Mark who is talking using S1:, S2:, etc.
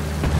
S1: 们.